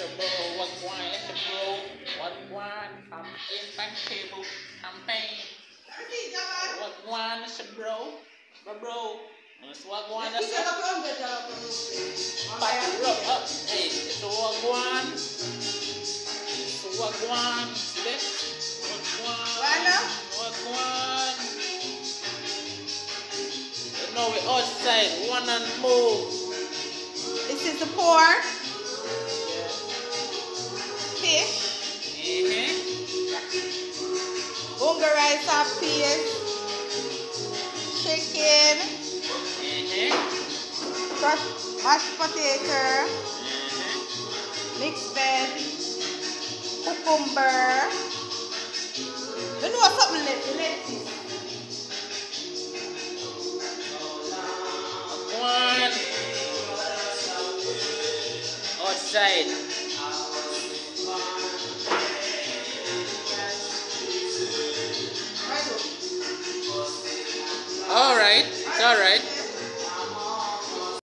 your bro, what wine, that's your bro, what wine, come in back table, campaign. What wine, that's your bro, bro, bro. It's that's your Back it up, up. Hey, it's wine. It's wine, this. What wine. You know we outside, one and move. This is the pork, rice and peas, chicken, crushed mashed potato, mixed veg, cucumber. You know something left? Lettuce. Outside. Alright, it's alright.